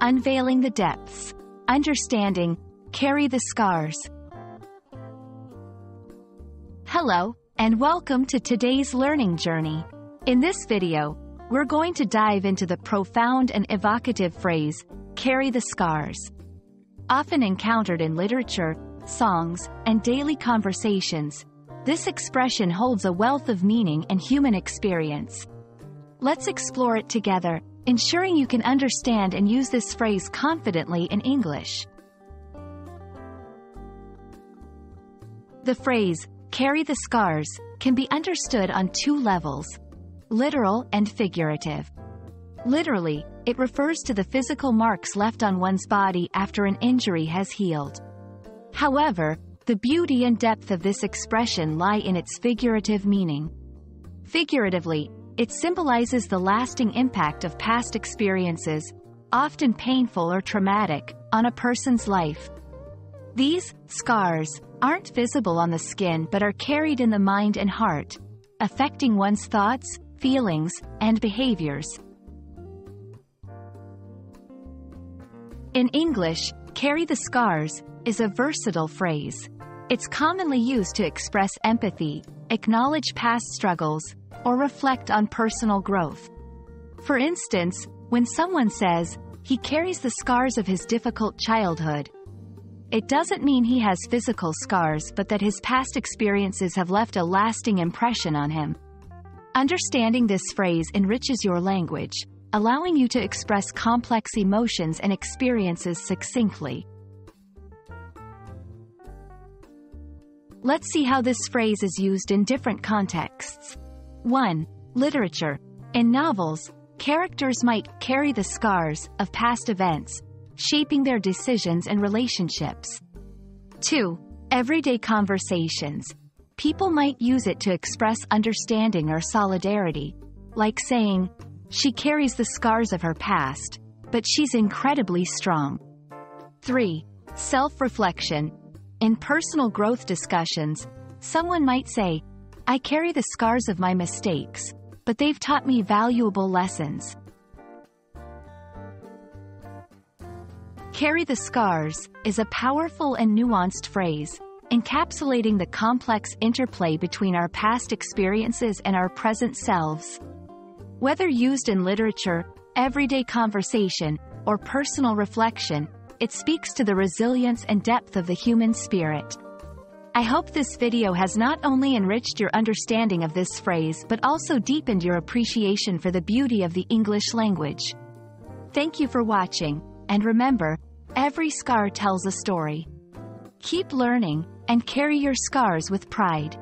unveiling the depths, understanding, carry the scars. Hello, and welcome to today's learning journey. In this video, we're going to dive into the profound and evocative phrase, carry the scars. Often encountered in literature, songs, and daily conversations, this expression holds a wealth of meaning and human experience. Let's explore it together, ensuring you can understand and use this phrase confidently in English. The phrase, carry the scars, can be understood on two levels, literal and figurative. Literally, it refers to the physical marks left on one's body after an injury has healed. However, the beauty and depth of this expression lie in its figurative meaning. Figuratively, it symbolizes the lasting impact of past experiences, often painful or traumatic, on a person's life. These scars aren't visible on the skin but are carried in the mind and heart, affecting one's thoughts, feelings, and behaviors. In English, carry the scars is a versatile phrase. It's commonly used to express empathy, acknowledge past struggles, or reflect on personal growth. For instance, when someone says, he carries the scars of his difficult childhood, it doesn't mean he has physical scars but that his past experiences have left a lasting impression on him. Understanding this phrase enriches your language, allowing you to express complex emotions and experiences succinctly. Let's see how this phrase is used in different contexts. 1. Literature. In novels, characters might carry the scars of past events, shaping their decisions and relationships. 2. Everyday conversations. People might use it to express understanding or solidarity, like saying, she carries the scars of her past, but she's incredibly strong. 3. Self-reflection. In personal growth discussions, someone might say, I carry the scars of my mistakes, but they've taught me valuable lessons. Carry the scars is a powerful and nuanced phrase, encapsulating the complex interplay between our past experiences and our present selves. Whether used in literature, everyday conversation, or personal reflection, it speaks to the resilience and depth of the human spirit. I hope this video has not only enriched your understanding of this phrase but also deepened your appreciation for the beauty of the English language. Thank you for watching, and remember, every scar tells a story. Keep learning, and carry your scars with pride.